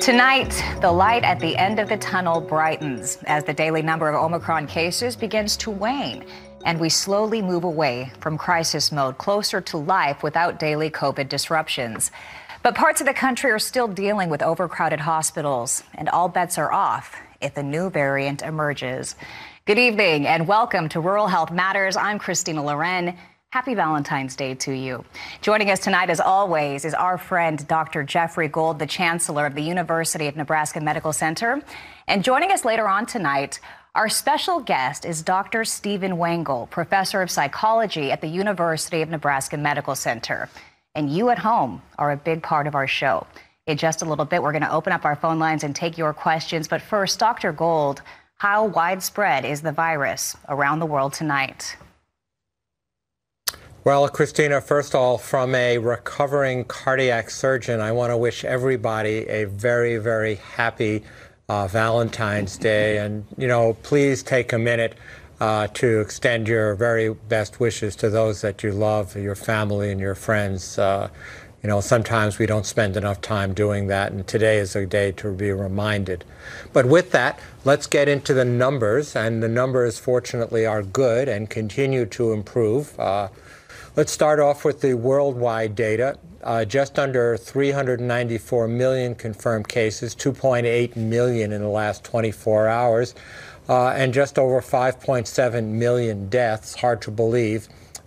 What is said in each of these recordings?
Tonight, the light at the end of the tunnel brightens as the daily number of Omicron cases begins to wane and we slowly move away from crisis mode closer to life without daily COVID disruptions. But parts of the country are still dealing with overcrowded hospitals, and all bets are off if a new variant emerges. Good evening and welcome to Rural Health Matters. I'm Christina Loren. Happy Valentine's Day to you. Joining us tonight, as always, is our friend Dr. Jeffrey Gold, the Chancellor of the University of Nebraska Medical Center. And joining us later on tonight, our special guest is Dr. Steven Wengel, Professor of Psychology at the University of Nebraska Medical Center. And you at home are a big part of our show. In just a little bit, we're going to open up our phone lines and take your questions. But first, Dr. Gold, how widespread is the virus around the world tonight? Well, Christina, first of all, from a recovering cardiac surgeon, I want to wish everybody a very, very happy uh, Valentine's Day. And, you know, please take a minute uh, to extend your very best wishes to those that you love, your family and your friends. Uh, you know, sometimes we don't spend enough time doing that, and today is a day to be reminded. But with that, let's get into the numbers, and the numbers, fortunately, are good and continue to improve. Uh, Let's start off with the worldwide data. Uh, just under 394 million confirmed cases, 2.8 million in the last 24 hours, uh, and just over 5.7 million deaths. Hard to believe.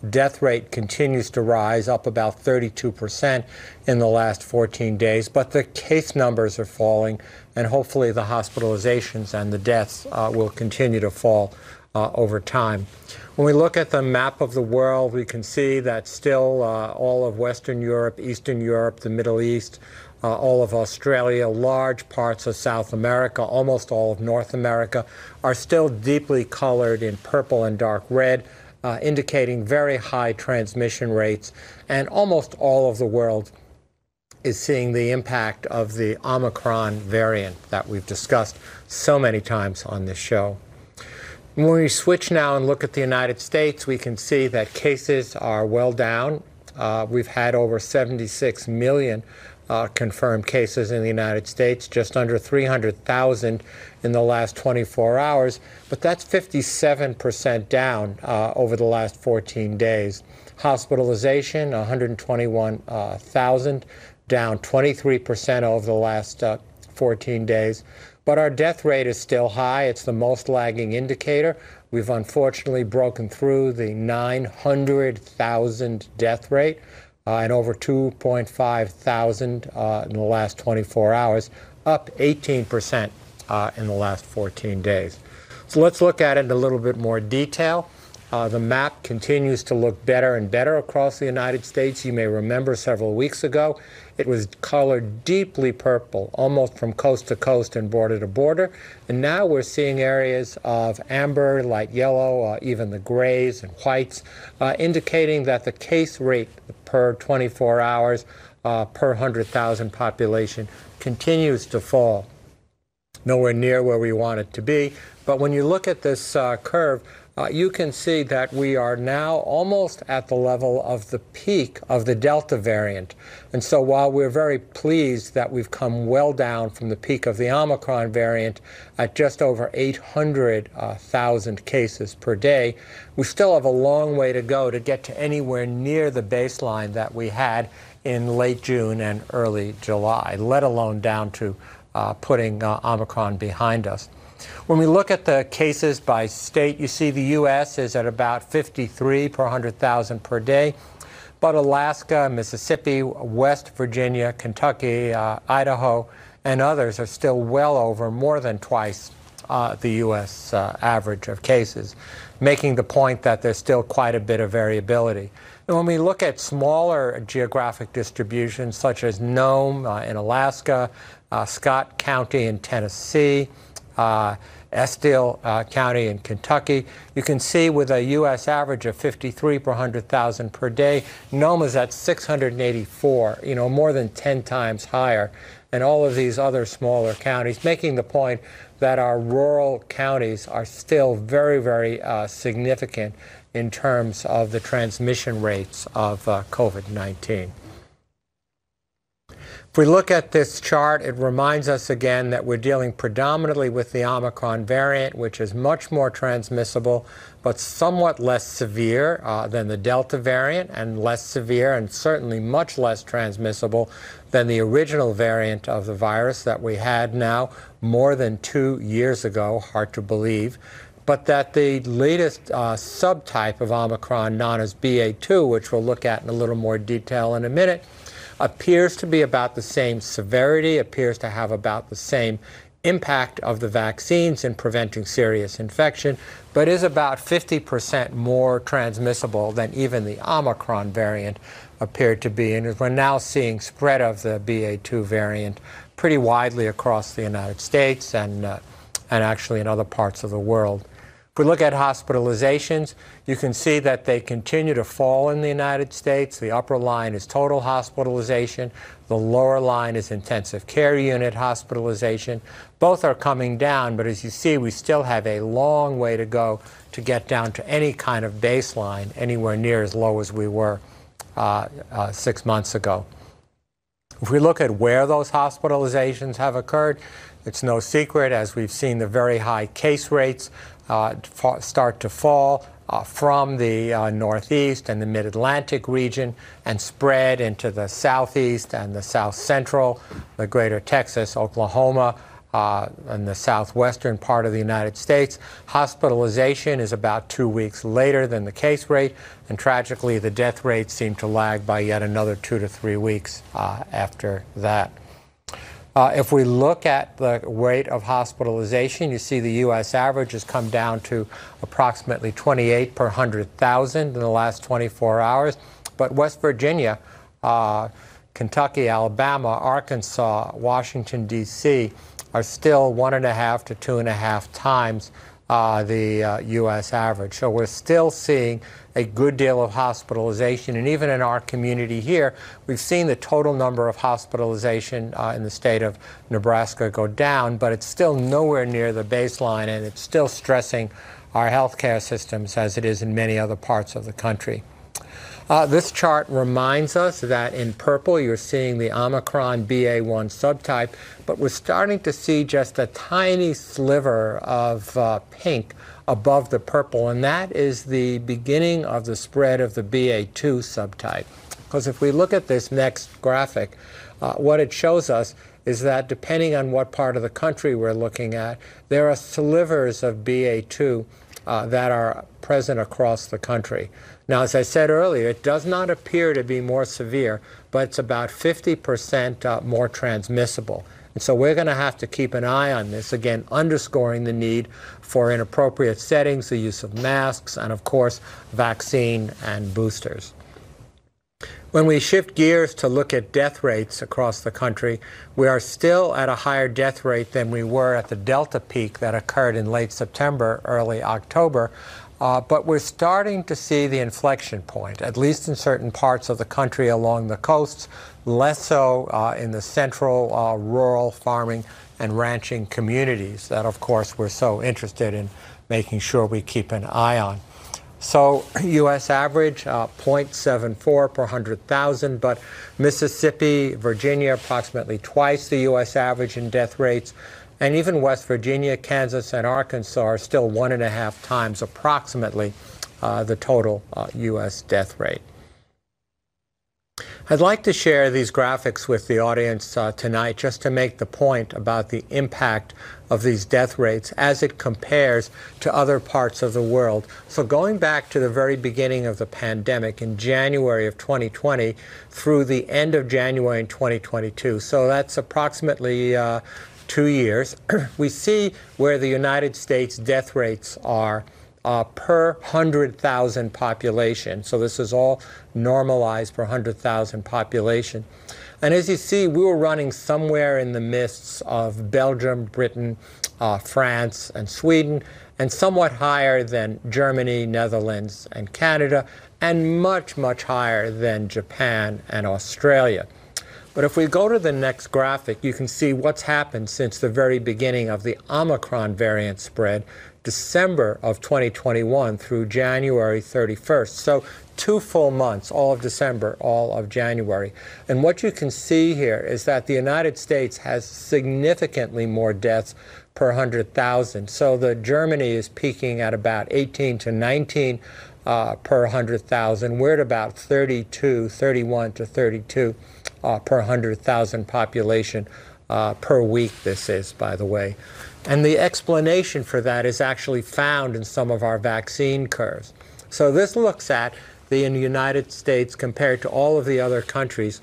Death rate continues to rise, up about 32% in the last 14 days, but the case numbers are falling, and hopefully the hospitalizations and the deaths uh, will continue to fall uh, over time. When we look at the map of the world, we can see that still uh, all of Western Europe, Eastern Europe, the Middle East, uh, all of Australia, large parts of South America, almost all of North America are still deeply colored in purple and dark red, uh, indicating very high transmission rates. And almost all of the world is seeing the impact of the Omicron variant that we've discussed so many times on this show. When we switch now and look at the United States, we can see that cases are well down. Uh, we've had over 76 million uh, confirmed cases in the United States, just under 300,000 in the last 24 hours, but that's 57% down uh, over the last 14 days. Hospitalization, 121,000, down 23% over the last uh, 14 days. But our death rate is still high. It's the most lagging indicator. We've unfortunately broken through the 900,000 death rate uh, and over 2.5 thousand uh, in the last 24 hours, up 18% uh, in the last 14 days. So let's look at it in a little bit more detail. Uh, the map continues to look better and better across the United States. You may remember several weeks ago, it was colored deeply purple, almost from coast to coast and border to border. And now we're seeing areas of amber, light yellow, uh, even the grays and whites, uh, indicating that the case rate per 24 hours uh, per 100,000 population continues to fall. Nowhere near where we want it to be. But when you look at this uh, curve, uh, you can see that we are now almost at the level of the peak of the Delta variant. And so while we're very pleased that we've come well down from the peak of the Omicron variant at just over 800,000 uh, cases per day, we still have a long way to go to get to anywhere near the baseline that we had in late June and early July, let alone down to uh, putting uh, Omicron behind us. When we look at the cases by state, you see the U.S. is at about 53 per 100,000 per day. But Alaska, Mississippi, West Virginia, Kentucky, uh, Idaho, and others are still well over more than twice uh, the U.S. Uh, average of cases, making the point that there's still quite a bit of variability. And when we look at smaller geographic distributions, such as Nome uh, in Alaska, Scott County in Tennessee, uh, Estill uh, County in Kentucky. You can see with a U.S. average of 53 per 100,000 per day, Noma's at 684, you know, more than 10 times higher. than all of these other smaller counties, making the point that our rural counties are still very, very uh, significant in terms of the transmission rates of uh, COVID 19. If we look at this chart, it reminds us again that we're dealing predominantly with the Omicron variant, which is much more transmissible, but somewhat less severe uh, than the Delta variant, and less severe and certainly much less transmissible than the original variant of the virus that we had now more than two years ago. Hard to believe but that the latest uh, subtype of Omicron, known as BA2, which we'll look at in a little more detail in a minute, appears to be about the same severity, appears to have about the same impact of the vaccines in preventing serious infection, but is about 50% more transmissible than even the Omicron variant appeared to be. And we're now seeing spread of the BA2 variant pretty widely across the United States and, uh, and actually in other parts of the world. We look at hospitalizations, you can see that they continue to fall in the United States. The upper line is total hospitalization. The lower line is intensive care unit hospitalization. Both are coming down, but as you see, we still have a long way to go to get down to any kind of baseline, anywhere near as low as we were uh, uh, six months ago. If we look at where those hospitalizations have occurred, it's no secret, as we've seen the very high case rates start to fall uh, from the uh, northeast and the mid Atlantic region and spread into the southeast and the south central, the greater Texas, Oklahoma, uh, and the southwestern part of the United States. Hospitalization is about two weeks later than the case rate, and tragically, the death rate seemed to lag by yet another two to three weeks uh, after that. Uh, if we look at the rate of hospitalization, you see the U.S. average has come down to approximately 28 per 100,000 in the last 24 hours. But West Virginia, uh, Kentucky, Alabama, Arkansas, Washington, D.C. are still one and a half to two and a half times uh, the uh, U.S. average. So we're still seeing a good deal of hospitalization. And even in our community here, we've seen the total number of hospitalization uh, in the state of Nebraska go down, but it's still nowhere near the baseline, and it's still stressing our healthcare systems as it is in many other parts of the country. Uh, this chart reminds us that in purple you're seeing the Omicron BA1 subtype, but we're starting to see just a tiny sliver of uh, pink above the purple, and that is the beginning of the spread of the BA2 subtype. Because if we look at this next graphic, uh, what it shows us is that depending on what part of the country we're looking at, there are slivers of BA2 uh, that are present across the country. Now, as I said earlier, it does not appear to be more severe, but it's about 50% uh, more transmissible. And so we're going to have to keep an eye on this, again, underscoring the need for inappropriate settings, the use of masks, and of course, vaccine and boosters. When we shift gears to look at death rates across the country, we are still at a higher death rate than we were at the Delta peak that occurred in late September, early October. Uh, but we're starting to see the inflection point, at least in certain parts of the country along the coasts, less so uh, in the central uh, rural farming and ranching communities that, of course, we're so interested in making sure we keep an eye on. So, U.S. average uh, 0.74 per 100,000, but Mississippi, Virginia, approximately twice the U.S. average in death rates. And even West Virginia, Kansas, and Arkansas are still one and a half times approximately uh, the total uh, U.S. death rate. I'd like to share these graphics with the audience uh, tonight just to make the point about the impact of these death rates as it compares to other parts of the world. So going back to the very beginning of the pandemic in January of 2020 through the end of January in 2022. So that's approximately uh, two years, we see where the United States death rates are uh, per 100,000 population. So this is all normalized per 100,000 population. And as you see, we were running somewhere in the mists of Belgium, Britain, uh, France, and Sweden, and somewhat higher than Germany, Netherlands, and Canada, and much, much higher than Japan and Australia. But if we go to the next graphic, you can see what's happened since the very beginning of the Omicron variant spread, December of 2021 through January 31st. So two full months, all of December, all of January. And what you can see here is that the United States has significantly more deaths per 100,000. So the Germany is peaking at about 18 to 19 uh, per 100,000. We're at about 32, 31 to 32 uh, per 100,000 population uh, per week, this is, by the way. And the explanation for that is actually found in some of our vaccine curves. So this looks at the in United States compared to all of the other countries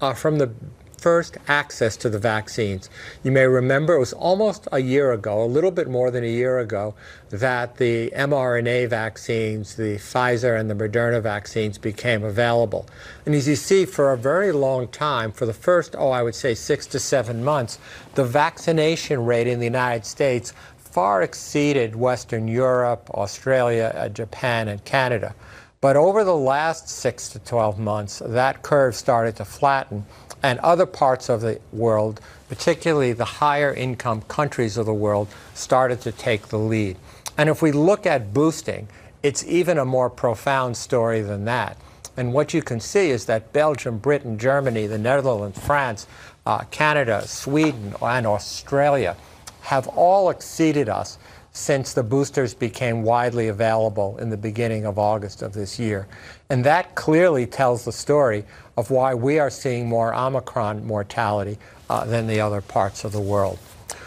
uh, from the first access to the vaccines. You may remember it was almost a year ago, a little bit more than a year ago, that the mRNA vaccines, the Pfizer and the Moderna vaccines, became available. And as you see, for a very long time, for the first, oh, I would say six to seven months, the vaccination rate in the United States far exceeded Western Europe, Australia, uh, Japan, and Canada. But over the last six to 12 months, that curve started to flatten and other parts of the world, particularly the higher income countries of the world, started to take the lead. And if we look at boosting, it's even a more profound story than that. And what you can see is that Belgium, Britain, Germany, the Netherlands, France, uh, Canada, Sweden, and Australia have all exceeded us since the boosters became widely available in the beginning of August of this year. And that clearly tells the story of why we are seeing more Omicron mortality uh, than the other parts of the world.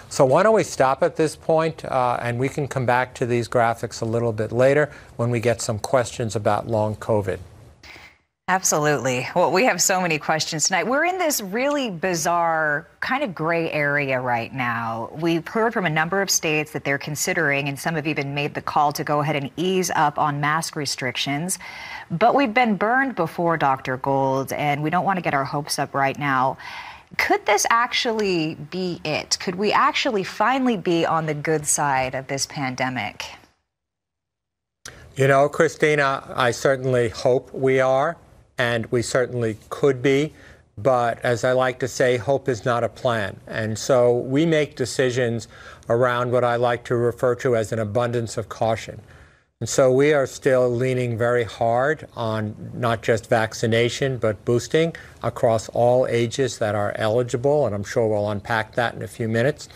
So why don't we stop at this point, uh, and we can come back to these graphics a little bit later when we get some questions about long COVID. Absolutely. Well, we have so many questions tonight. We're in this really bizarre kind of gray area right now. We've heard from a number of states that they're considering, and some have even made the call to go ahead and ease up on mask restrictions. But we've been burned before, Dr. Gold, and we don't want to get our hopes up right now. Could this actually be it? Could we actually finally be on the good side of this pandemic? You know, Christina, I certainly hope we are and we certainly could be. But as I like to say, hope is not a plan. And so we make decisions around what I like to refer to as an abundance of caution. And so we are still leaning very hard on not just vaccination, but boosting across all ages that are eligible. And I'm sure we'll unpack that in a few minutes.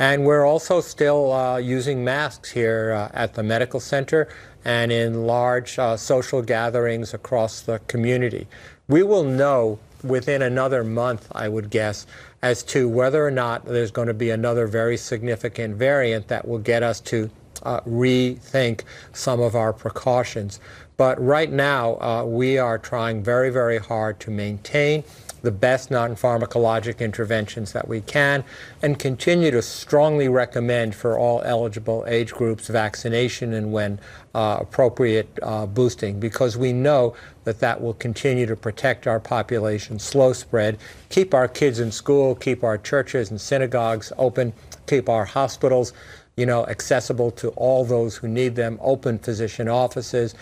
And we're also still uh, using masks here uh, at the medical center and in large uh, social gatherings across the community. We will know within another month, I would guess, as to whether or not there's going to be another very significant variant that will get us to uh, rethink some of our precautions. But right now, uh, we are trying very, very hard to maintain the best non-pharmacologic interventions that we can and continue to strongly recommend for all eligible age groups vaccination and when uh, appropriate uh, boosting because we know that that will continue to protect our population, slow spread, keep our kids in school, keep our churches and synagogues open, keep our hospitals you know, accessible to all those who need them, open physician offices,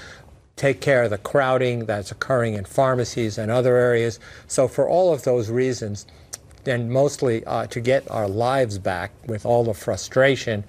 take care of the crowding that's occurring in pharmacies and other areas. So for all of those reasons, and mostly uh, to get our lives back with all the frustration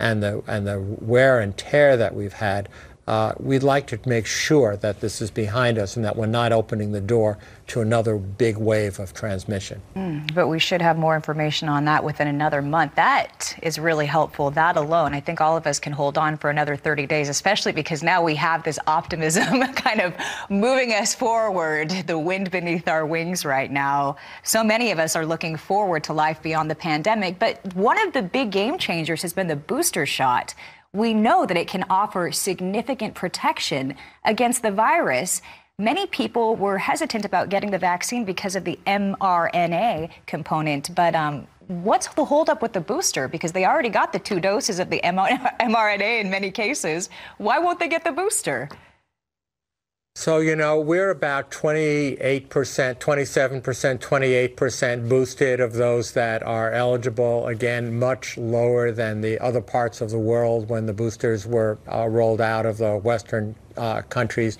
and the and the wear and tear that we've had, uh, we'd like to make sure that this is behind us and that we're not opening the door to another big wave of transmission. Mm, but we should have more information on that within another month. That is really helpful. That alone, I think all of us can hold on for another 30 days, especially because now we have this optimism kind of moving us forward, the wind beneath our wings right now. So many of us are looking forward to life beyond the pandemic. But one of the big game changers has been the booster shot we know that it can offer significant protection against the virus. Many people were hesitant about getting the vaccine because of the mRNA component, but um, what's the holdup with the booster? Because they already got the two doses of the mRNA in many cases. Why won't they get the booster? So, you know, we're about 28%, 27%, 28% boosted of those that are eligible. Again, much lower than the other parts of the world when the boosters were uh, rolled out of the Western uh, countries.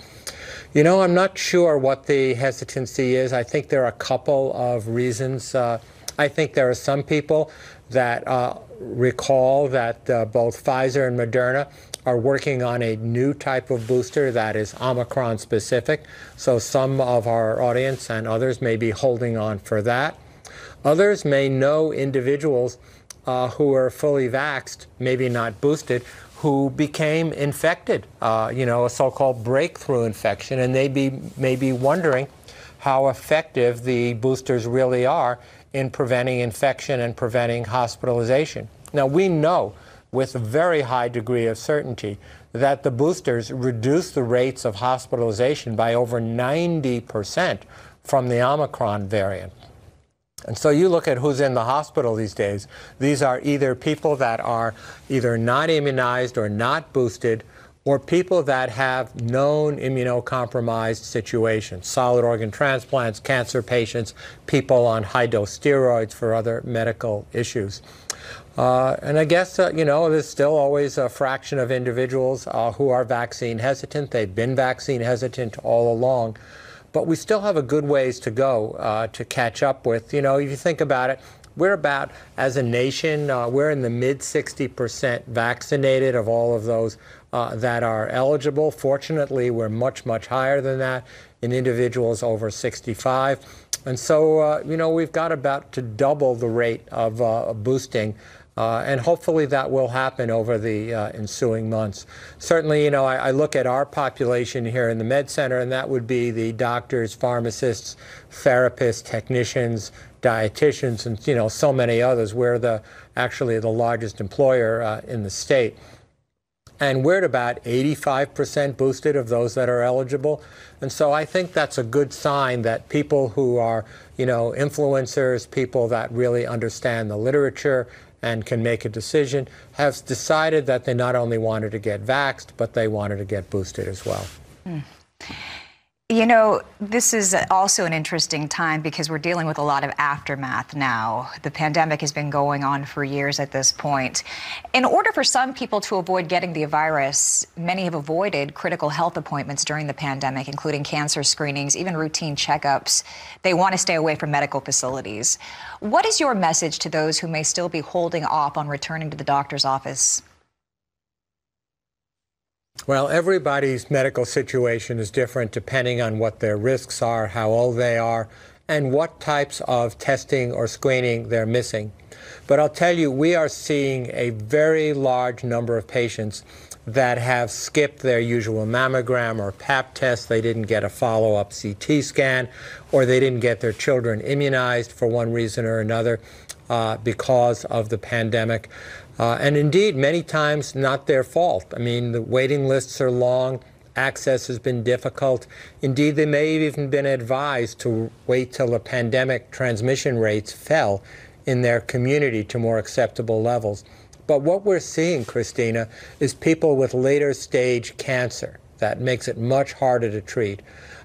You know, I'm not sure what the hesitancy is. I think there are a couple of reasons. Uh, I think there are some people that uh, recall that uh, both Pfizer and Moderna are working on a new type of booster that is Omicron specific. So some of our audience and others may be holding on for that. Others may know individuals uh, who are fully vaxxed, maybe not boosted, who became infected, uh, you know, a so-called breakthrough infection, and they be, may be wondering how effective the boosters really are in preventing infection and preventing hospitalization. Now, we know with a very high degree of certainty that the boosters reduce the rates of hospitalization by over 90% from the Omicron variant. And so you look at who's in the hospital these days. These are either people that are either not immunized or not boosted, or people that have known immunocompromised situations, solid organ transplants, cancer patients, people on high dose steroids for other medical issues. Uh, and I guess, uh, you know, there's still always a fraction of individuals uh, who are vaccine hesitant. They've been vaccine hesitant all along. But we still have a good ways to go uh, to catch up with. You know, if you think about it, we're about, as a nation, uh, we're in the mid 60% vaccinated of all of those uh, that are eligible. Fortunately, we're much, much higher than that in individuals over 65. And so, you know, we've got about to double the rate of boosting uh, and hopefully that will happen over the uh, ensuing months. Certainly, you know, I, I, look at our population here in the Med Center, and that would be the doctors, pharmacists, therapists, technicians, dietitians, and you know, so many others. We're the actually the largest employer uh, in the state. And we're at about 85% boosted of those that are eligible. And so I think that's a good sign that people who are, you know, influencers, people that really understand the literature and can make a decision, have decided that they not only wanted to get vaxxed, but they wanted to get boosted as well. Mm. You know, this is also an interesting time because we're dealing with a lot of aftermath now. The pandemic has been going on for years at this point. In order for some people to avoid getting the virus, many have avoided critical health appointments during the pandemic, including cancer screenings, even routine checkups. They want to stay away from medical facilities. What is your message to those who may still be holding off on returning to the doctor's office? Well, everybody's medical situation is different depending on what their risks are, how old they are, and what types of testing or screening they're missing. But I'll tell you, we are seeing a very large number of patients that have skipped their usual mammogram or pap test. They didn't get a follow up CT scan, or they didn't get their children immunized for one reason or another uh, because of the pandemic. Uh, and indeed, many times not their fault. I mean, the waiting lists are long, access has been difficult. Indeed, they may have even been advised to wait till the pandemic transmission rates fell in their community to more acceptable levels. But what we're seeing, Christina, is people with later stage cancer. That makes it much harder to treat.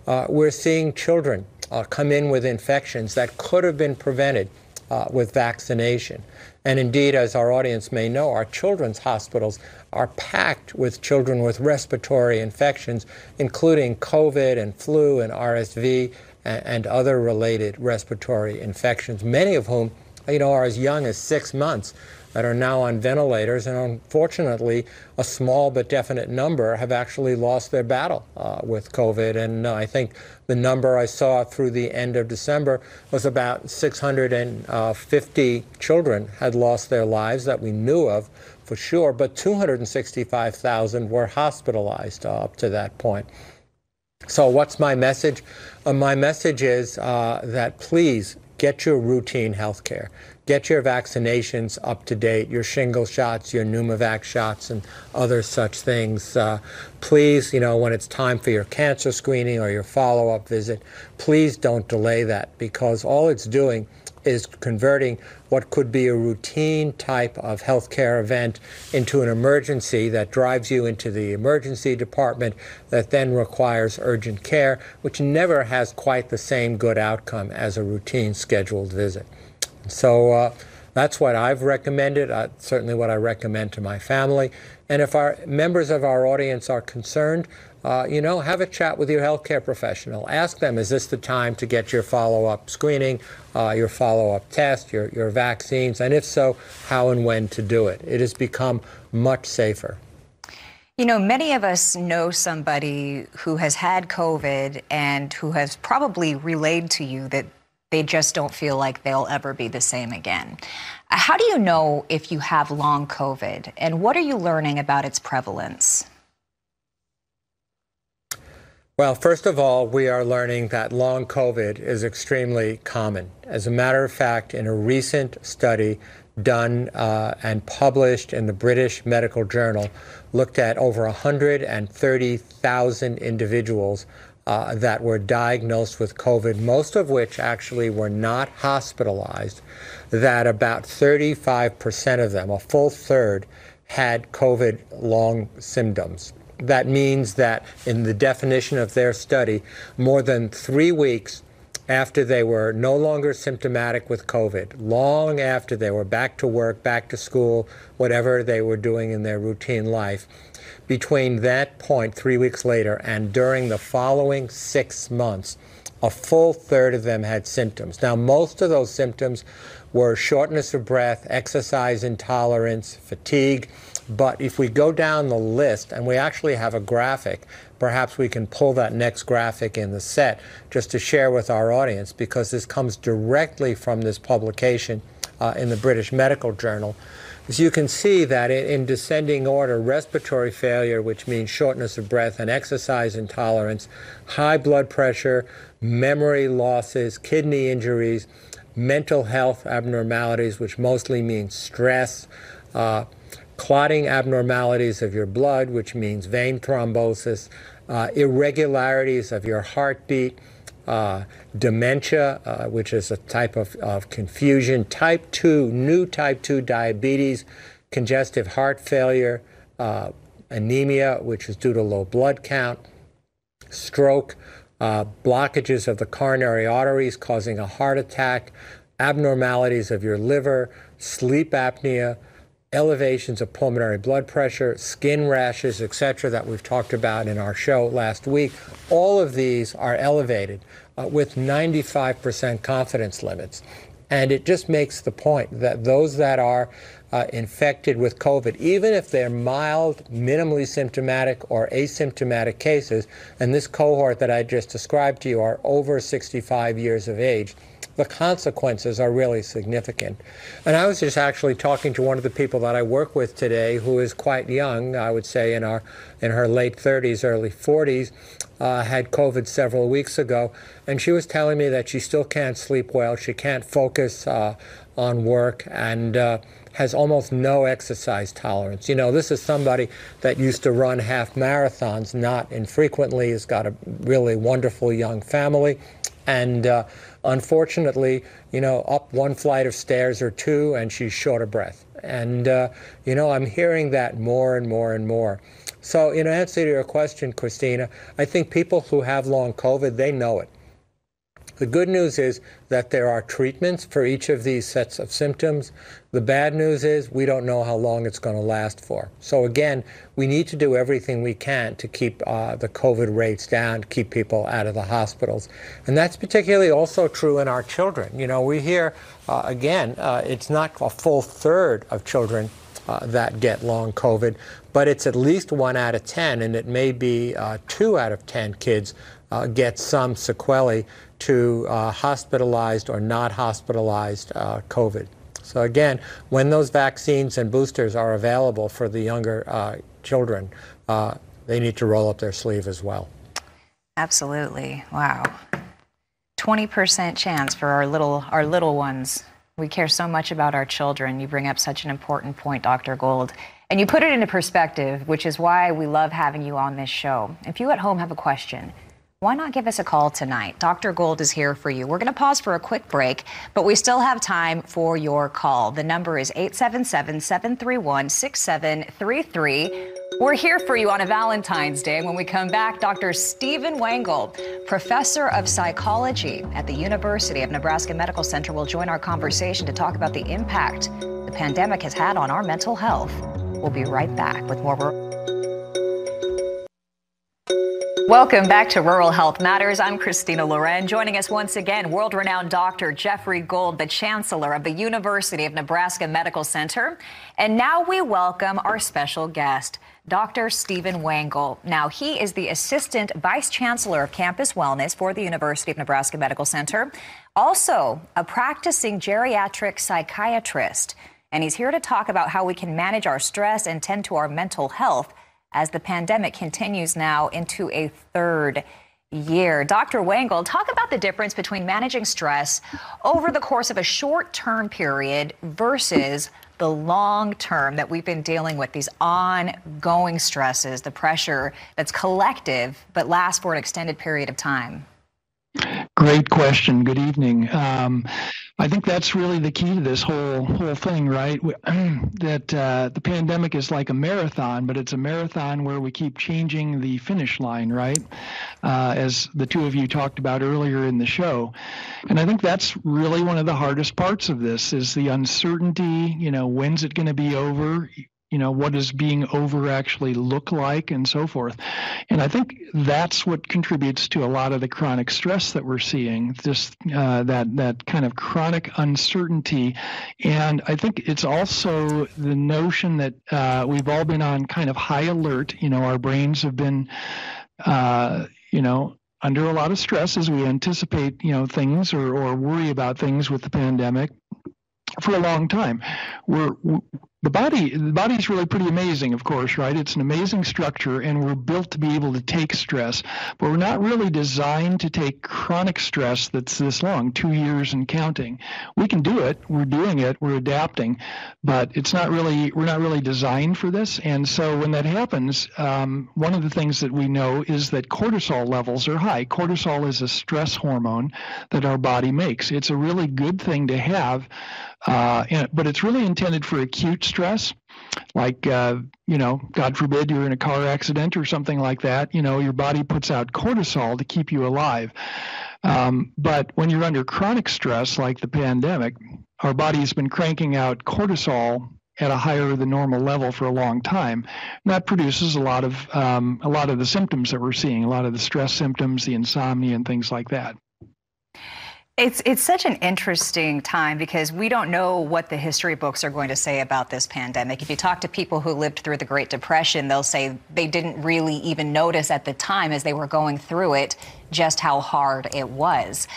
Uh, we're seeing children uh, come in with infections that could have been prevented uh, with vaccination. And indeed, as our audience may know, our children's hospitals are packed with children with respiratory infections, including COVID and flu and RSV and, and other related respiratory infections, many of whom you know, are as young as six months that are now on ventilators, and unfortunately, a small but definite number have actually lost their battle uh, with COVID. And uh, I think the number I saw through the end of December was about 650 children had lost their lives that we knew of for sure, but 265,000 were hospitalized uh, up to that point. So, what's my message? Uh, my message is uh, that please get your routine health care. Get your vaccinations up to date, your shingle shots, your pneumovax shots, and other such things. Uh, please, you know, when it's time for your cancer screening or your follow up visit, please don't delay that because all it's doing is converting what could be a routine type of healthcare event into an emergency that drives you into the emergency department that then requires urgent care, which never has quite the same good outcome as a routine scheduled visit. So uh, that's what I've recommended, uh, certainly what I recommend to my family. And if our members of our audience are concerned, uh, you know, have a chat with your healthcare professional. Ask them, is this the time to get your follow-up screening, uh, your follow-up test, your, your vaccines, and if so, how and when to do it. It has become much safer. You know, many of us know somebody who has had COVID and who has probably relayed to you that they just don't feel like they'll ever be the same again. How do you know if you have long COVID, and what are you learning about its prevalence? Well, first of all, we are learning that long COVID is extremely common. As a matter of fact, in a recent study done uh, and published in the British Medical Journal, looked at over 130,000 individuals uh, that were diagnosed with COVID, most of which actually were not hospitalized, that about 35% of them, a full third, had COVID long symptoms. That means that in the definition of their study, more than three weeks after they were no longer symptomatic with COVID, long after they were back to work, back to school, whatever they were doing in their routine life, between that point, three weeks later, and during the following six months, a full third of them had symptoms. Now, most of those symptoms were shortness of breath, exercise intolerance, fatigue, but if we go down the list, and we actually have a graphic, perhaps we can pull that next graphic in the set just to share with our audience because this comes directly from this publication uh, in the British Medical Journal. As you can see that in, in, descending order, respiratory failure, which means shortness of breath and exercise intolerance, high blood pressure, memory losses, kidney injuries, mental health abnormalities, which mostly means stress, uh, clotting abnormalities of your blood, which means vein thrombosis, uh, irregularities of your heartbeat, uh, dementia, uh, which is a type of, of confusion, type 2, new type 2 diabetes, congestive heart failure, uh, anemia, which is due to low blood count, stroke, uh, blockages of the coronary arteries causing a heart attack, abnormalities of your liver, sleep apnea, elevations of pulmonary blood pressure, skin rashes, etc., that we've talked about in our show last week, all of these are elevated uh, with 95% confidence limits. And it just makes the point that those that are uh, infected with COVID, even if they're mild, minimally symptomatic, or asymptomatic cases, and this cohort that I just described to you are over 65 years of age, the consequences are really significant. And I was just actually talking to one of the people that I work with today who is quite young, I would say in, our, in her late 30s, early 40s, uh, had COVID several weeks ago. And she was telling me that she still can't sleep well, she can't focus uh, on work, and uh, has almost no exercise tolerance. You know, this is somebody that used to run half marathons not infrequently, has got a really wonderful young family. And uh, unfortunately, you know, up one flight of stairs or two, and she's short of breath. And, uh, you know, I'm hearing that more and more and more. So, in answer to your question, Christina, I think people who have long COVID, they know it. The good news is that there are treatments for each of these sets of symptoms. The bad news is we don't know how long it's going to last for. So again, we need to do everything we can to keep uh, the COVID rates down, keep people out of the hospitals. And that's particularly also true in our children. You know, we hear, uh, again, uh, it's not a full third of children uh, that get long COVID, but it's at least one out of 10, and it may be uh, two out of 10 kids uh, get some sequelae to uh, hospitalized or not hospitalized uh, COVID. So again, when those vaccines and boosters are available for the younger uh, children, uh, they need to roll up their sleeve as well. Absolutely. Wow. 20% chance for our little our little ones. We care so much about our children. You bring up such an important point, Dr. Gold. And you put it into perspective, which is why we love having you on this show. If you at home have a question, why not give us a call tonight? Dr. Gold is here for you. We're going to pause for a quick break, but we still have time for your call. The number is 877 731 6733. We're here for you on a Valentine's Day. When we come back, Dr. Steven Wengel, professor of psychology at the University of Nebraska Medical Center, will join our conversation to talk about the impact the pandemic has had on our mental health. We'll be right back with more. Welcome back to Rural Health Matters. I'm Christina Loren. Joining us once again, world renowned Dr. Jeffrey Gold, the Chancellor of the University of Nebraska Medical Center. And now we welcome our special guest, Dr. Steven Wengel. Now, he is the Assistant Vice Chancellor of Campus Wellness for the University of Nebraska Medical Center, also a practicing geriatric psychiatrist. And he's here to talk about how we can manage our stress and tend to our mental health as the pandemic continues now into a third year. Dr. Wengel, talk about the difference between managing stress over the course of a short term period versus the long term that we've been dealing with, these ongoing stresses, the pressure that's collective but lasts for an extended period of time. Great question. Good evening. Um, I think that's really the key to this whole whole thing, right? that uh, the pandemic is like a marathon, but it's a marathon where we keep changing the finish line, right? Uh, as the two of you talked about earlier in the show, and I think that's really one of the hardest parts of this is the uncertainty. You know, when's it going to be over? You know what does being over actually look like and so forth. And i think that's what contributes to a lot of the chronic stress that we're seeing just uh, that that kind of chronic uncertainty. And i think it's also the notion that uh, we've all been on kind of high alert. You know our brains have been uh, you know under a lot of stress as we anticipate you know things or, or worry about things with the pandemic for a long time. We're the body the body is really pretty amazing of course right? It's an amazing structure and we're built to be able to take stress but we're not really designed to take chronic stress that's this long two years and counting. We can do it. We're doing it. We're adapting but it's not really we're not really designed for this. And so when that happens um, one of the things that we know is that cortisol levels are high. Cortisol is a stress hormone that our body makes. It's a really good thing to have uh, and, but it's really intended for acute stress like uh, you know god forbid you're in a car accident or something like that you know your body puts out cortisol to keep you alive um, but when you're under chronic stress like the pandemic our body's been cranking out cortisol at a higher than normal level for a long time. And that produces a lot of um, a lot of the symptoms that we're seeing, a lot of the stress symptoms, the insomnia, and things like that. It's it's such an interesting time because we don't know what the history books are going to say about this pandemic. If you talk to people who lived through the Great Depression, they'll say they didn't really even notice at the time as they were going through it just how hard it was.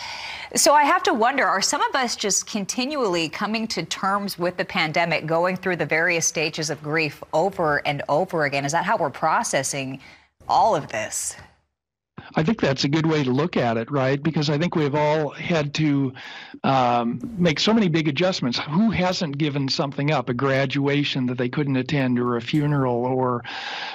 So I have to wonder are some of us just continually coming to terms with the pandemic, going through the various stages of grief over and over again? Is that how we're processing all of this? I think that's a good way to look at it, right? Because I think we've all had to um, make so many big adjustments. Who hasn't given something up, a graduation that they couldn't attend, or a funeral, or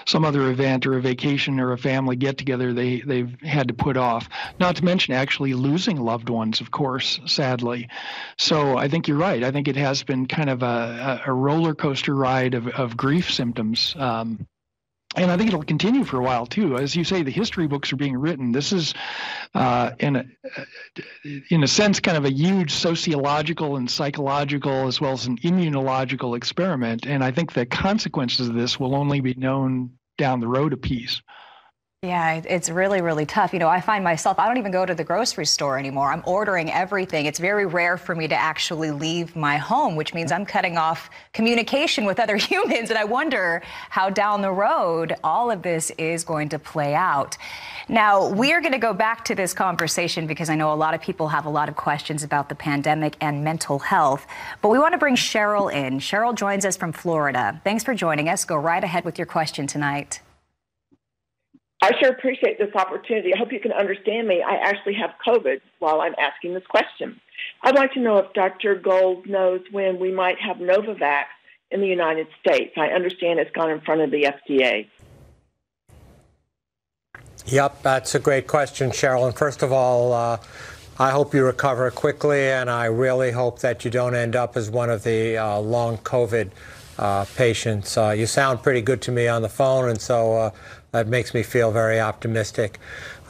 some other event, or a vacation, or a family get together they, they've had to put off? Not to mention actually losing loved ones, of course, sadly. So I think you're right. I think it has been kind of a, a roller coaster ride of, of grief symptoms. Um, and I think it'll continue for a while too. As you say, the history books are being written. This is, uh, in a, in a sense, kind of a huge sociological and psychological, as well as an immunological experiment. And I think the consequences of this will only be known down the road a piece. Yeah, it's really, really tough. You know, I find myself, I don't even go to the grocery store anymore. I'm ordering everything. It's very rare for me to actually leave my home, which means I'm cutting off communication with other humans. And I wonder how down the road all of this is going to play out. Now, we are going to go back to this conversation because I know a lot of people have a lot of questions about the pandemic and mental health. But we want to bring Cheryl in. Cheryl joins us from Florida. Thanks for joining us. Go right ahead with your question tonight. I sure appreciate this opportunity. I hope you can understand me. I actually have COVID while I'm asking this question. I'd like to know if Dr. Gold knows when we might have Novavax in the United States. I understand it's gone in front of the FDA. Yep, that's a great question, Cheryl. And first of all, uh, I hope you recover quickly, and I really hope that you don't end up as one of the uh, long COVID uh, patients. Uh, you sound pretty good to me on the phone, and so uh, that makes me feel very optimistic.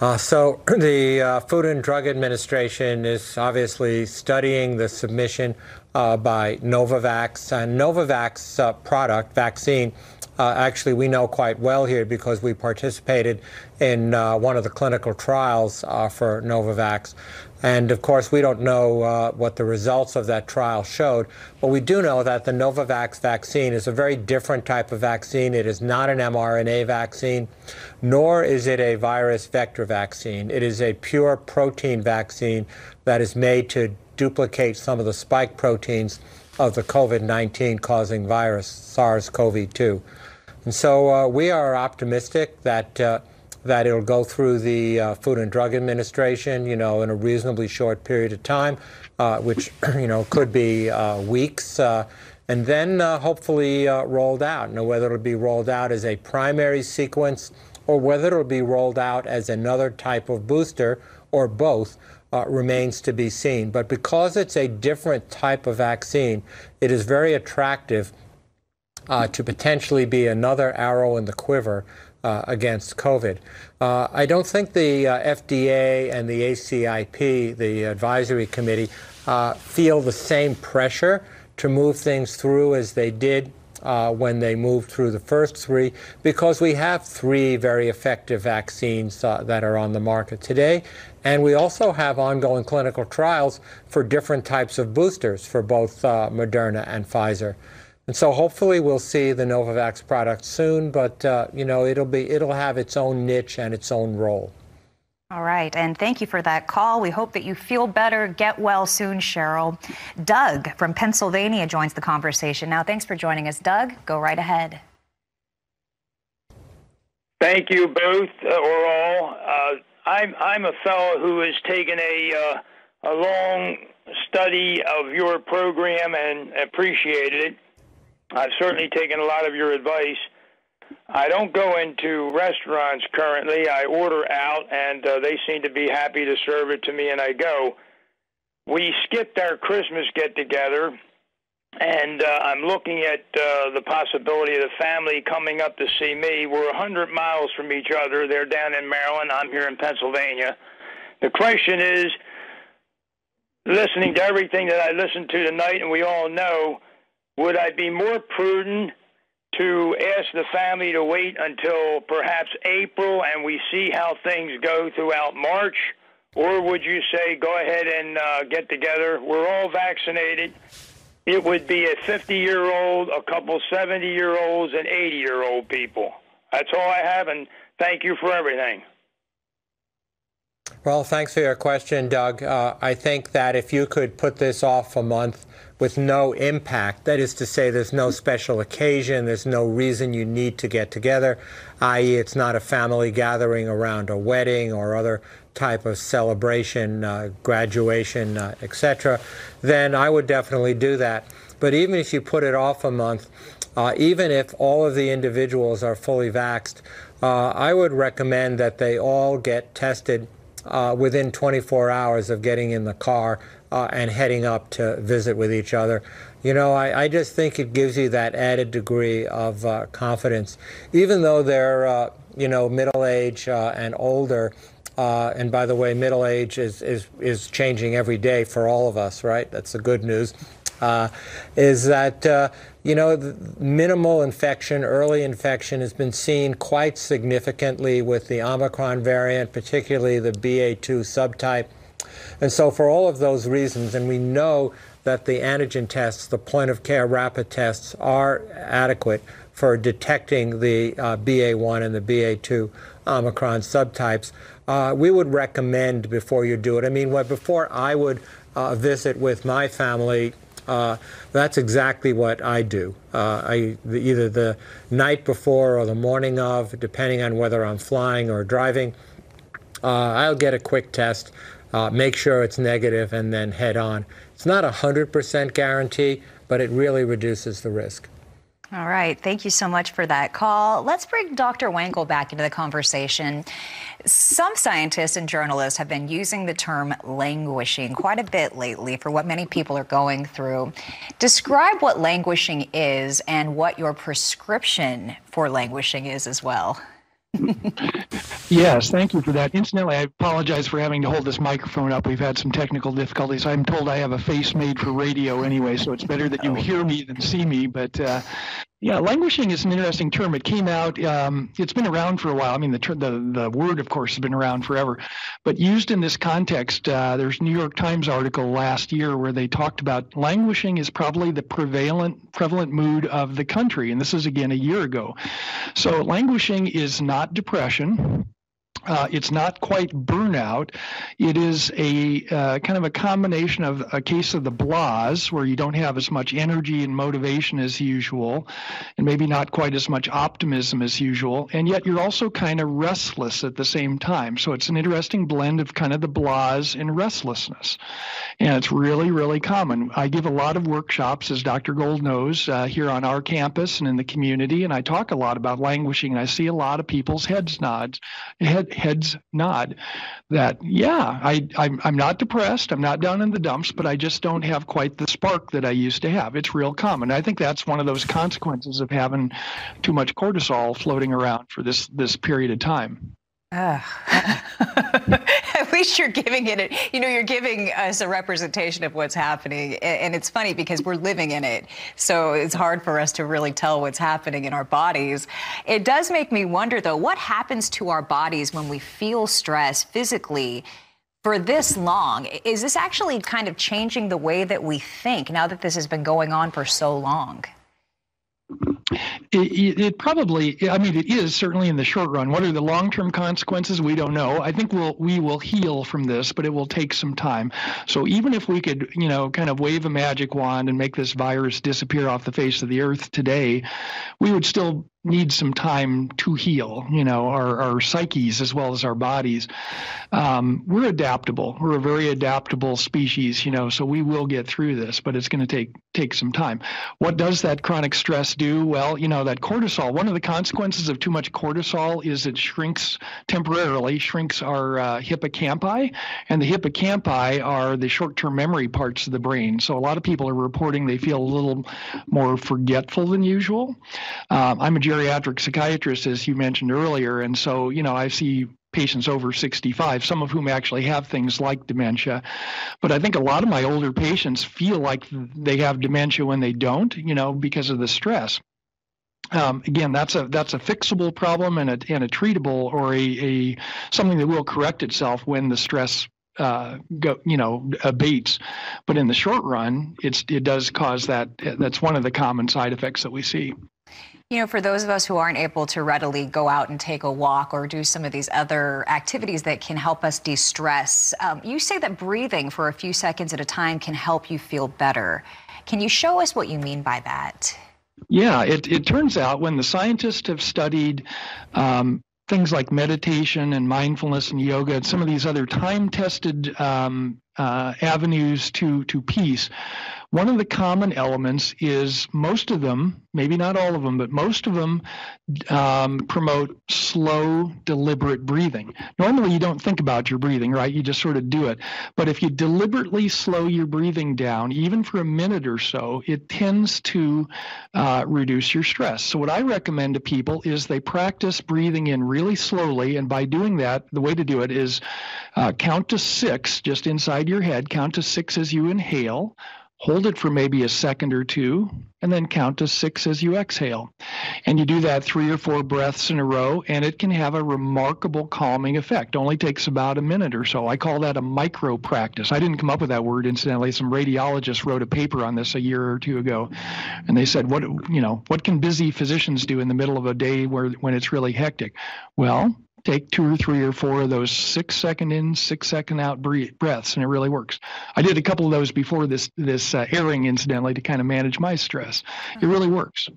Uh, so, the uh, Food and Drug Administration is obviously studying the submission by Novavax. And Novavax product, vaccine, uh, actually, we know quite well here because we participated in uh, one of the clinical trials uh, for Novavax. And of course, we don't know uh, what the results of that trial showed, but we do know that the Novavax vaccine is a very different type of vaccine. It is not an mRNA vaccine, nor is it a virus vector vaccine. It is a pure protein vaccine that is made to duplicate some of the spike proteins of the COVID 19 causing virus, SARS CoV 2. And so uh, we are optimistic that uh, that it'll go through the uh, Food and Drug Administration, you know, in a reasonably short period of time, uh, which you know could be uh, weeks, uh, and then hopefully rolled out. Now, whether it'll be rolled out as a primary sequence or whether it'll be rolled out as another type of booster or both. remains to be seen. But because it's a different type of vaccine, it is very attractive uh, to potentially be another arrow in the quiver uh, against COVID. Uh, I don't think the uh, FDA and the ACIP, the advisory committee, uh, feel the same pressure to move things through as they did uh, when they moved through the first three, because we have three very effective vaccines that are on the market today. And we also have ongoing clinical trials for different types of boosters for both Moderna and Pfizer. And so hopefully we'll see the Novavax product soon, but uh, you know it'll be it'll have its own niche and its own role. All right, and thank you for that call. We hope that you feel better, get well soon, Cheryl. Doug from Pennsylvania joins the conversation now. Thanks for joining us, Doug. Go right ahead. Thank you both uh, or all. Uh, I'm I'm a fellow who has taken a uh, a long study of your program and appreciated it. I've certainly taken a lot of your advice. I don't go into restaurants currently. I order out, and uh, they seem to be happy to serve it to me, and I go. We skipped our Christmas get together, and uh, I'm looking at uh, the possibility of the family coming up to see me. We're 100 miles from each other. They're down in Maryland. I'm here in Pennsylvania. The question is listening to everything that I listened to tonight, and we all know would I be more prudent to ask the family to wait until perhaps April and we see how things go throughout March? Or would you say go ahead and uh, get together? We're all vaccinated. It would be a 50 year old, a couple 70 year olds, and 80 year old people. That's all I have, and thank you for everything. Well, thanks for your question, Doug. Uh, I think that if you could put this off a month, with no impact. That is to say, there's no special occasion, there's no reason you need to get together, i.e., it's not a family gathering around a wedding or other type of celebration, uh, graduation, uh, etc., then I would definitely do that. But even if you put it off a month, uh, even if all of the individuals are fully vaxxed, uh, I would recommend that they all get tested uh, within 24 hours of getting in the car uh, and heading up to visit with each other. You know, I, I just think it gives you that added degree of uh, confidence. Even though they're, uh, you know, middle age uh, and older, uh, and by the way, middle age is, is, is changing every day for all of us, right? That's the good news. Uh, is that you know minimal infection, early infection has been seen quite significantly with the Omicron variant, particularly the BA2 subtype. And so, for all of those reasons, and we know that the antigen tests, the point of care rapid tests, are adequate for detecting the uh, BA1 and the BA2 Omicron subtypes, uh, we would recommend before you do it. I mean, before I would uh, visit with my family, uh, that's exactly what I do. Uh, I, the, either the night before or the morning of, depending on whether I'm flying or driving, uh, I'll get a quick test uh, make sure it's negative, and then head on. It's not a 100% guarantee, but it really reduces the risk. All right. Thank you so much for that call. Let's bring Dr. Wengel back into the conversation. Some scientists and journalists have been using the term languishing quite a bit lately for what many people are going through. Describe what languishing is and what your prescription for languishing is as well. Yes, thank you for that. Incidentally, I apologize for having to hold this microphone up. We've had some technical difficulties. I'm told I have a face made for radio anyway, so it's better that you hear me than see me. But uh, yeah, languishing is an interesting term. It came out. Um, it's been around for a while. I mean, the the the word, of course, has been around forever, but used in this context, uh, there's a New York Times article last year where they talked about languishing is probably the prevalent prevalent mood of the country, and this is again a year ago. So languishing is not depression. Uh, it's not quite burnout. It is a uh, kind of a combination of a case of the blahs, where you don't have as much energy and motivation as usual, and maybe not quite as much optimism as usual, and yet you're also kind of restless at the same time. So it's an interesting blend of kind of the blahs and restlessness. And it's really, really common. I give a lot of workshops, as Dr. Gold knows, uh, here on our campus and in the community, and I talk a lot about languishing, and I see a lot of people's heads nods, head, heads nod that yeah I I'm, I'm not depressed. I'm not down in the dumps but i just don't have quite the spark that i used to have. It's real common. I think that's one of those consequences of having too much cortisol floating around for this this period of time at least you're giving it, you know, you're giving us a representation of what's happening. And it's funny because we're living in it. So it's hard for us to really tell what's happening in our bodies. It does make me wonder, though, what happens to our bodies when we feel stress physically? For this long, is this actually kind of changing the way that we think now that this has been going on for so long? It, it, probably, I mean, it is certainly in the short run. What are the long-term consequences? We don't know. I think we'll we will heal from this, but it will take some time. So even if we could, you know, kind of wave a magic wand and make this virus disappear off the face of the earth today, we would still need some time to heal, you know, our, our psyches as well as our bodies. Um, we're adaptable. We're a very adaptable species, you know, so we will get through this, but it's going to take take some time. What does that chronic stress do? Well, you know, that cortisol, one of the consequences of too much cortisol is it shrinks temporarily, shrinks our uh, hippocampi, and the hippocampi are the short-term memory parts of the brain. So a lot of people are reporting they feel a little more forgetful than usual. Um, I'm a geriatric psychiatrist, as you mentioned earlier, and so you know I see patients over 65, some of whom actually have things like dementia. But I think a lot of my older patients feel like they have dementia when they don't, you know, because of the stress. Um, again, that's a that's a fixable problem and a and a treatable or a, a something that will correct itself when the stress uh, go, you know, abates. But in the short run, it's it does cause that. That's one of the common side effects that we see. You know, for those of us who aren't able to readily go out and take a walk or do some of these other activities that can help us de stress, um, you say that breathing for a few seconds at a time can help you feel better. Can you show us what you mean by that? Yeah, it, it turns out when the scientists have studied um, things like meditation and mindfulness and yoga and some of these other time tested um, uh, avenues to, to peace, one of the common elements is most of them, maybe not all of them, but most of them um, promote slow, deliberate breathing. Normally, you don't think about your breathing, right? You just sort of do it. But if you deliberately slow your breathing down, even for a minute or so, it tends to uh, reduce your stress. So, what I recommend to people is they practice breathing in really slowly. And by doing that, the way to do it is uh, count to six just inside your head, count to six as you inhale hold it for maybe a second or two, and then count to six as you exhale. And you do that three or four breaths in a row, and it can have a remarkable calming effect. Only takes about a minute or so. I call that a micro practice. I didn't come up with that word, incidentally. Some radiologists wrote a paper on this a year or two ago, and they said, "What you know? What can busy physicians do in the middle of a day where when it's really hectic?" Well, take two or three or four of those six second in, six second out breaths, and it really works. I did a couple of those before this this uh, airing, incidentally, to kind of manage my stress. It mm-hmm. really works.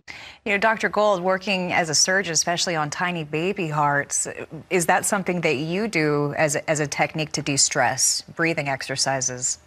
You know, Dr. Gold, working as a surgeon, especially on tiny baby hearts, is that something that you do as a, as a technique to de-stress? Breathing exercises.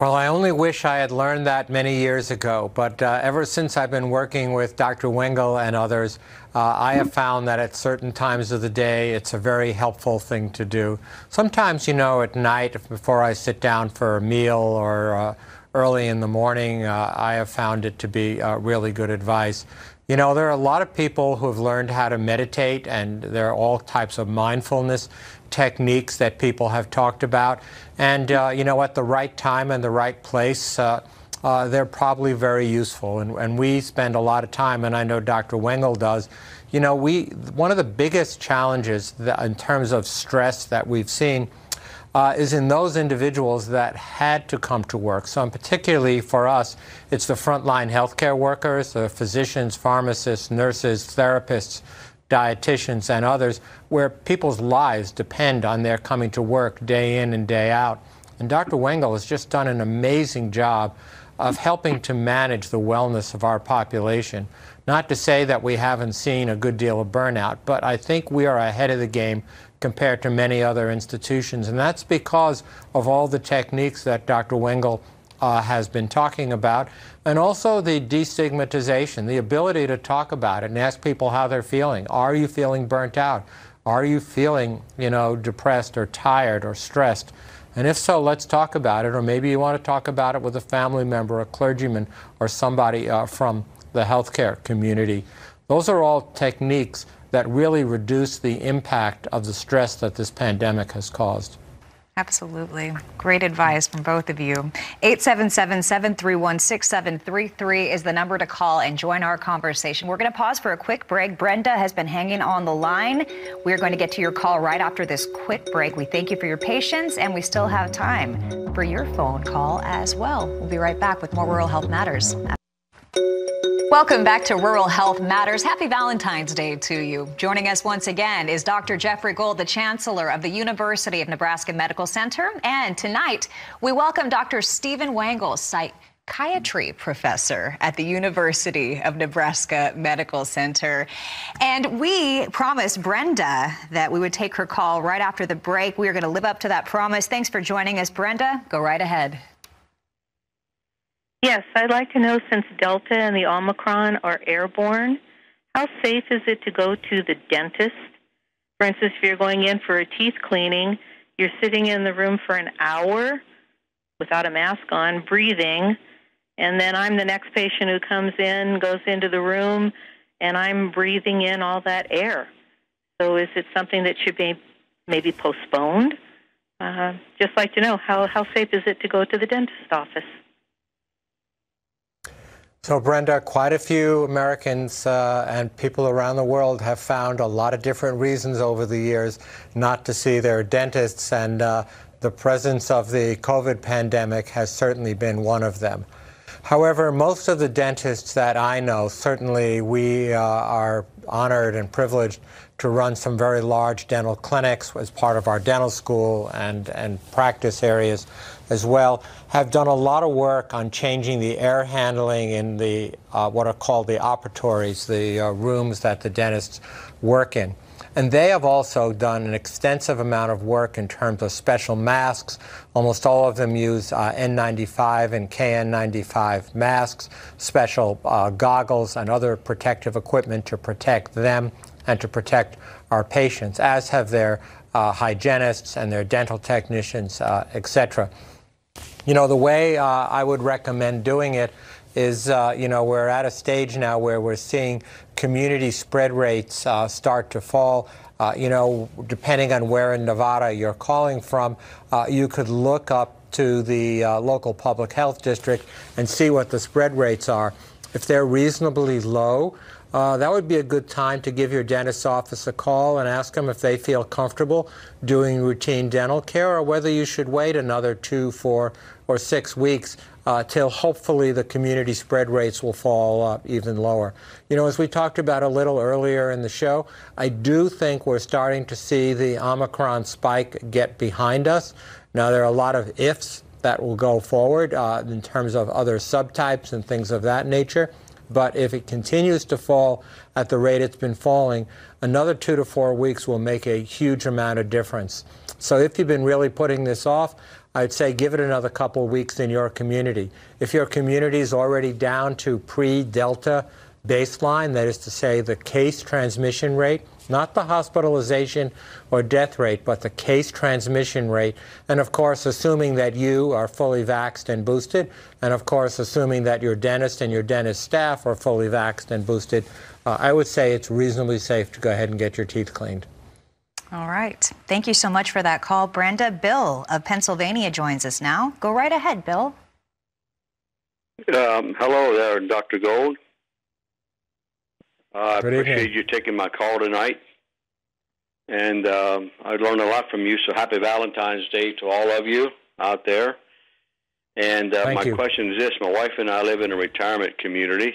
Well, I only wish I had learned that many years ago, but uh, ever since I've been working with Dr. Wengel and others, uh, I have found that at certain times of the day, it's a very helpful thing to do. Sometimes, you know, at night, before I sit down for a meal or uh, early in the morning, uh, I have found it to be uh, really good advice. You know, there are a lot of people who have learned how to meditate, and there are all types of mindfulness techniques that people have talked about. And, uh, you know, at the right time and the right place, uh, uh, they're probably very useful. And, and, we spend a lot of time, and I know Dr. Wengel does. You know, we one of the biggest challenges in terms of stress that we've seen uh, is in those individuals that had to come to work. So, particularly for us, it's the frontline healthcare workers, the physicians, pharmacists, nurses, therapists, dietitians, and others, where people's lives depend on their coming to work day in and day out. And Dr. Wengel has just done an amazing job of helping to manage the wellness of our population. Not to say that we haven't seen a good deal of burnout, but I think we are ahead of the game compared to many other institutions. And that's because of all the techniques that Dr. Wengel uh, has been talking about, and also the destigmatization, the ability to talk about it and ask people how they're feeling. Are you feeling burnt out? Are you feeling, you know, depressed or tired or stressed? And if so, let's talk about it. Or maybe you want to talk about it with a family member, a clergyman, or somebody uh, from the healthcare community. Those are all techniques that really reduce the impact of the stress that this pandemic has caused. Absolutely. Great advice from both of you. 877 731 6733 is the number to call and join our conversation. We're going to pause for a quick break. Brenda has been hanging on the line. We're going to get to your call right after this quick break. We thank you for your patience, and we still have time for your phone call as well. We'll be right back with more Rural Health Matters. Welcome back to Rural Health Matters. Happy Valentine's Day to you. Joining us once again is Dr. Jeffrey Gold, the Chancellor of the University of Nebraska Medical Center. And tonight, we welcome Dr. Steven Wengel, psychiatry professor at the University of Nebraska Medical Center. And we promised Brenda that we would take her call right after the break. We are going to live up to that promise. Thanks for joining us, Brenda. Go right ahead. Yes, I'd like to know since Delta and the Omicron are airborne, how safe is it to go to the dentist? For instance, if you're going in for a teeth cleaning, you're sitting in the room for an hour without a mask on, breathing, and then I'm the next patient who comes in, goes into the room, and I'm breathing in all that air. So is it something that should be maybe postponed? Uh, just like to know how, how safe is it to go to the dentist office? So, Brenda, quite a few Americans uh, and people around the world have found a lot of different reasons over the years not to see their dentists, and uh, the presence of the COVID pandemic has certainly been one of them. However, most of the dentists that I know, certainly we uh, are honored and privileged to run some very large dental clinics as part of our dental school and, and practice areas as well, have done a lot of work on changing the air handling in the uh, what are called the operatories, the uh, rooms that the dentists work in. And they have also done an extensive amount of work in terms of special masks. Almost all of them use uh, N95 and KN95 masks, special uh, goggles, and other protective equipment to protect them and to protect our patients, as have their uh, hygienists and their dental technicians, uh, etc. You know, the way uh, I would recommend doing it is, uh, you know, we're at a stage now where we're seeing community spread rates uh, start to fall. Uh, you know, depending on where in Nevada you're calling from, you could look up to the local public health district and see what the spread rates are. If they're reasonably low, uh, that would be a good time to give your dentist's office a call and ask them if they feel comfortable doing routine dental care or whether you should wait another two, four, or six weeks uh, till hopefully the community spread rates will fall uh, even lower. You know, as we talked about a little earlier in the show, I do think we're starting to see the Omicron spike get behind us. Now, there are a lot of ifs that will go forward uh, in terms of other subtypes and things of that nature. But if it continues to fall at the rate it's been falling, another two to four weeks will make a huge amount of difference. So if you've been really putting this off, I'd say give it another couple of weeks in your community. If your community is already down to pre Delta baseline, that is to say, the case transmission rate, not the hospitalization or death rate, but the case transmission rate. And of course, assuming that you are fully vaxxed and boosted, and of course, assuming that your dentist and your dentist staff are fully vaxxed and boosted, uh, I would say it's reasonably safe to go ahead and get your teeth cleaned. All right. Thank you so much for that call. Brenda Bill of Pennsylvania joins us now. Go right ahead, Bill. Um, hello there, Dr. Gold. Uh, I appreciate you taking my call tonight. And um, I learned a lot from you, so happy Valentine's Day to all of you out there. And uh, my you. question is this My wife and I live in a retirement community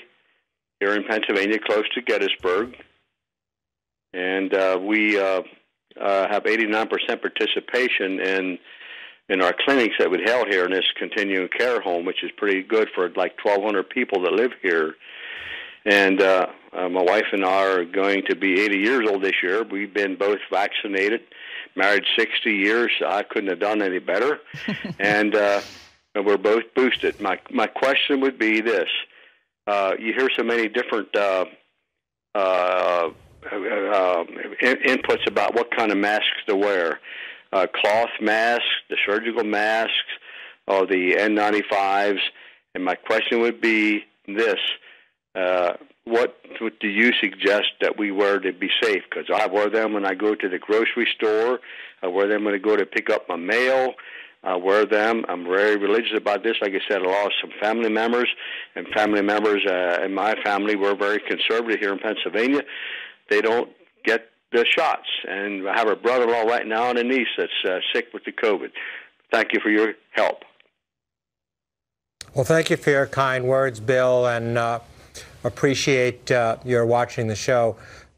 here in Pennsylvania, close to Gettysburg. And uh, we uh, uh, have 89% participation in in our clinics that we held here in this continuing care home, which is pretty good for like 1,200 people that live here. And uh, my wife and I are going to be 80 years old this year. We've been both vaccinated, married 60 years. So I couldn't have done any better, and uh, we're both boosted. My my question would be this: uh, You hear so many different. Uh, uh, uh, in, inputs about what kind of masks to wear. Uh, cloth masks, the surgical masks, or the N95s. And my question would be this uh, what, what do you suggest that we wear to be safe? Because I wear them when I go to the grocery store. I wear them when I go to pick up my mail. I wear them. I'm very religious about this. Like I said, I lost some family members, and family members uh, in my family were very conservative here in Pennsylvania. They don't get the shots, and I have a brother-in-law right now and a niece that's uh, sick with the COVID. Thank you for your help. Well, thank you for your kind words, Bill, and uh, appreciate uh, your watching the show.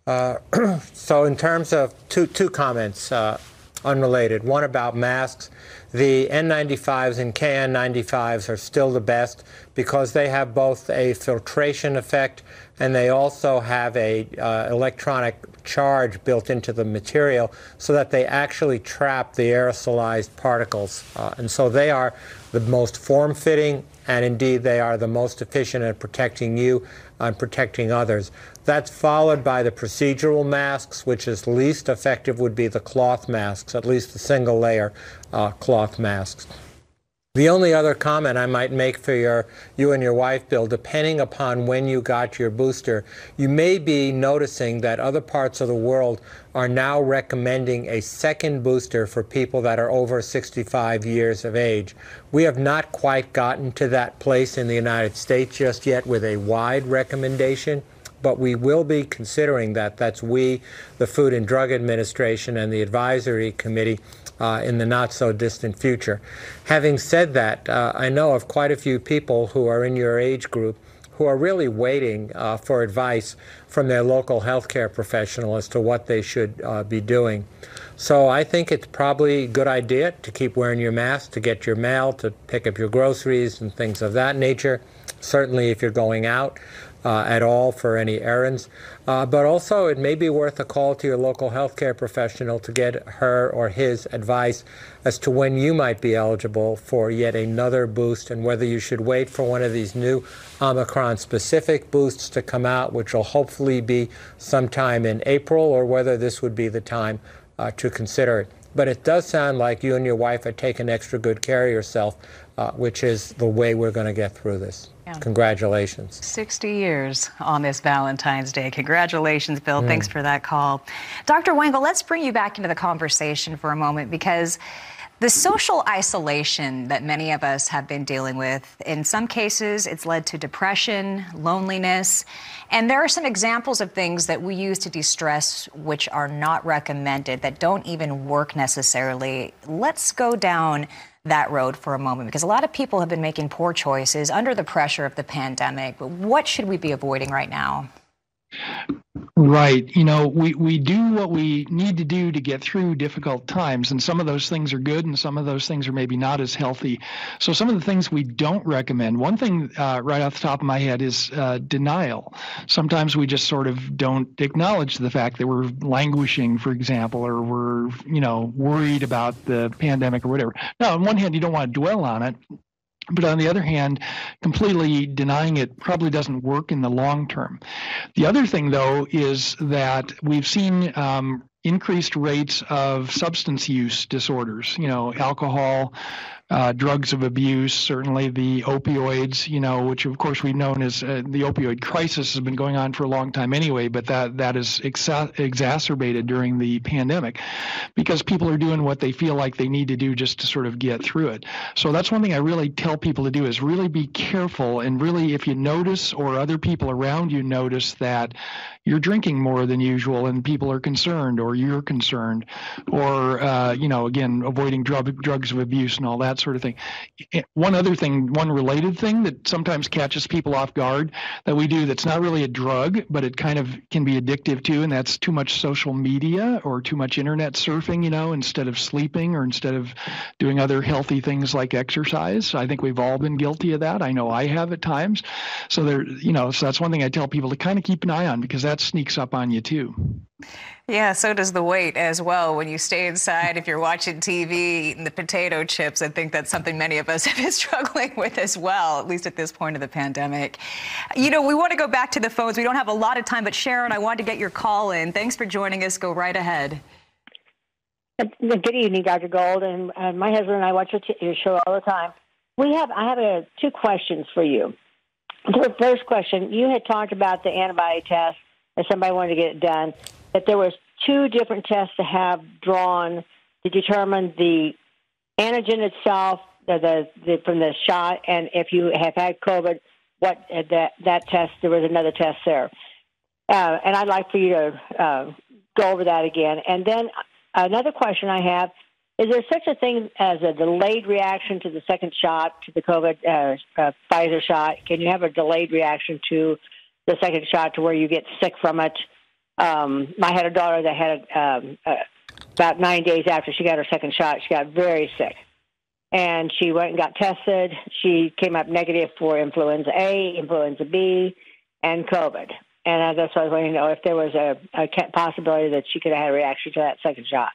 Uh, so, in terms of two two comments, uh, unrelated. One about masks. The N95s and KN95s are still the best because they have both a filtration effect and they also have a uh, electronic charge built into the material so that they actually trap the aerosolized particles. Uh, and so they are the most form-fitting and indeed they are the most efficient at protecting you and protecting others. That's followed by the procedural masks, which is least effective would be the cloth masks, at least the single layer uh, cloth masks. The only other comment I might make for your, you and your wife, Bill, depending upon when you got your booster, you may be noticing that other parts of the world are now recommending a second booster for people that are over 65 years of age. We have not quite gotten to that place in the United States just yet with a wide recommendation but we will be considering that. That's we, the Food and Drug Administration, and the Advisory Committee uh, in the not so distant future. Having said that, uh, I know of quite a few people who are in your age group who are really waiting uh, for advice from their local healthcare professional as to what they should uh, be doing. So I think it's probably a good idea to keep wearing your mask, to get your mail, to pick up your groceries and things of that nature. Certainly, if you're going out, uh, at all for any errands. Uh, but also, it may be worth a call to your local healthcare professional to get her or his advice as to when you might be eligible for yet another boost and whether you should wait for one of these new Omicron specific boosts to come out, which will hopefully be sometime in April, or whether this would be the time uh, to consider it. But it does sound like you and your wife are taking extra good care of yourself, uh, which is the way we're going to get through this. Yeah. Congratulations. 60 years on this Valentine's Day. Congratulations, Bill. Mm. Thanks for that call. Dr. Wengel, let's bring you back into the conversation for a moment because the social isolation that many of us have been dealing with, in some cases, it's led to depression, loneliness, and there are some examples of things that we use to de stress which are not recommended, that don't even work necessarily. Let's go down that road for a moment because a lot of people have been making poor choices under the pressure of the pandemic. But what should we be avoiding right now? Right. You know, we, we do what we need to do to get through difficult times, and some of those things are good, and some of those things are maybe not as healthy. So, some of the things we don't recommend, one thing uh, right off the top of my head is uh, denial. Sometimes we just sort of don't acknowledge the fact that we're languishing, for example, or we're, you know, worried about the pandemic or whatever. Now, on one hand, you don't want to dwell on it, but on the other hand, completely denying it probably doesn't work in the long term. The other thing, though, is that we've seen um, increased rates of substance use disorders, you know, alcohol, uh, drugs of abuse, certainly the opioids, you know, which of course we've known as uh, the opioid crisis has been going on for a long time anyway, but that that is exa- exacerbated during the pandemic because people are doing what they feel like they need to do just to sort of get through it. So that's one thing I really tell people to do is really be careful and really if you notice or other people around you notice that you're drinking more than usual and people are concerned or you're concerned or uh, you know again avoiding drug, drugs of abuse and all that sort of thing. One other thing one related thing that sometimes catches people off guard that we do that's not really a drug but it kind of can be addictive too and that's too much social media or too much internet surfing you know instead of sleeping or instead of doing other healthy things like exercise. I think we've all been guilty of that. I know i have at times. So there you know so that's one thing i tell people to kind of keep an eye on because that that sneaks up on you too. Yeah, so does the weight as well. When you stay inside, if you're watching TV, eating the potato chips, I think that's something many of us have been struggling with as well, at least at this point of the pandemic. You know, we want to go back to the phones. We don't have a lot of time, but Sharon, I wanted to get your call in. Thanks for joining us. Go right ahead. Good evening, Dr. Gold, and uh, my husband and I watch your, show all the time. We have I have two questions for you. The first question, you had talked about the antibody test if somebody wanted to get it done, that there was two different tests to have drawn to determine the antigen itself, the, the, the from the shot, and if you have had COVID, what uh, that that test. There was another test there, uh, and I'd like for you to uh, go over that again. And then another question I have is there such a thing as a delayed reaction to the second shot, to the COVID uh, uh, Pfizer shot? Can you have a delayed reaction to the second shot to where you get sick from it. Um, I had a daughter that had um, uh, about nine days after she got her second shot, she got very sick. And she went and got tested. She came up negative for influenza A, influenza B, and COVID. And that's why I was wanting to know if there was a, a possibility that she could have had a reaction to that second shot.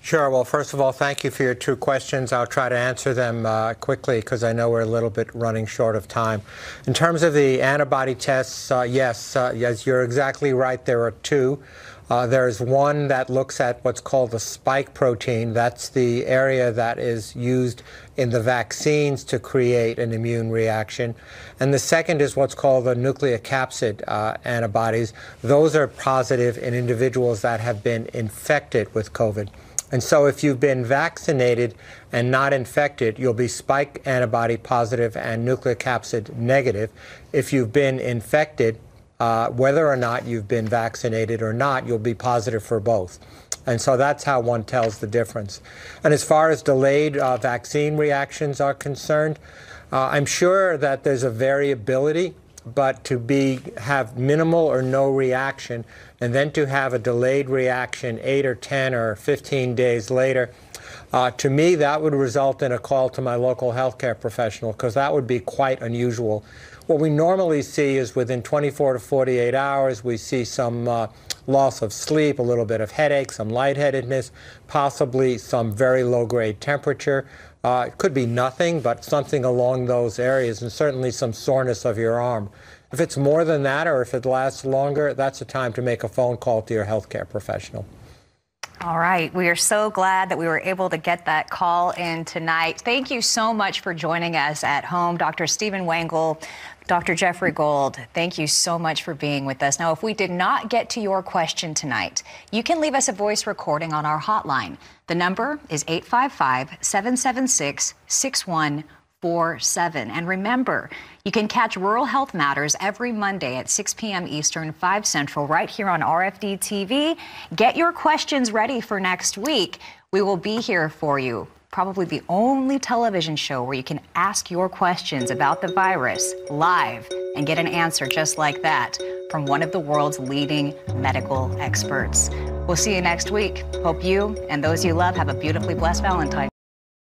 Sure. Well, first of all, thank you for your two questions. I'll try to answer them uh, quickly because I know we're a little bit running short of time. In terms of the antibody tests, uh, yes, uh, yes, you're exactly right. There are two. Uh, there's one that looks at what's called the spike protein. That's the area that is used in the vaccines to create an immune reaction. And the second is what's called the nucleocapsid uh, antibodies. Those are positive in individuals that have been infected with COVID. And so if you've been vaccinated and not infected, you'll be spike antibody positive and nucleocapsid negative. If you've been infected, uh, whether or not you've been vaccinated or not, you'll be positive for both. And so that's how one tells the difference. And as far as delayed uh, vaccine reactions are concerned, uh, I'm sure that there's a variability, but to be have minimal or no reaction and then to have a delayed reaction eight or 10 or 15 days later, uh, to me, that would result in a call to my local healthcare professional because that would be quite unusual. What we normally see is within 24 to 48 hours, we see some uh, loss of sleep, a little bit of headache, some lightheadedness, possibly some very low grade temperature. Uh, it could be nothing, but something along those areas, and certainly some soreness of your arm. If it's more than that or if it lasts longer, that's a time to make a phone call to your healthcare professional. All right. We are so glad that we were able to get that call in tonight. Thank you so much for joining us at home, Dr. Steven Wengel, Dr. Jeffrey Gold. Thank you so much for being with us. Now, if we did not get to your question tonight, you can leave us a voice recording on our hotline. The number is 855 776 6147. And remember, you can catch Rural Health Matters every Monday at 6 p.m. Eastern, 5 Central, right here on RFD TV. Get your questions ready for next week. We will be here for you. Probably the only television show where you can ask your questions about the virus live and get an answer just like that. from one of the world's leading medical experts. We'll see you next week. Hope you and those you love have a beautifully blessed Valentine.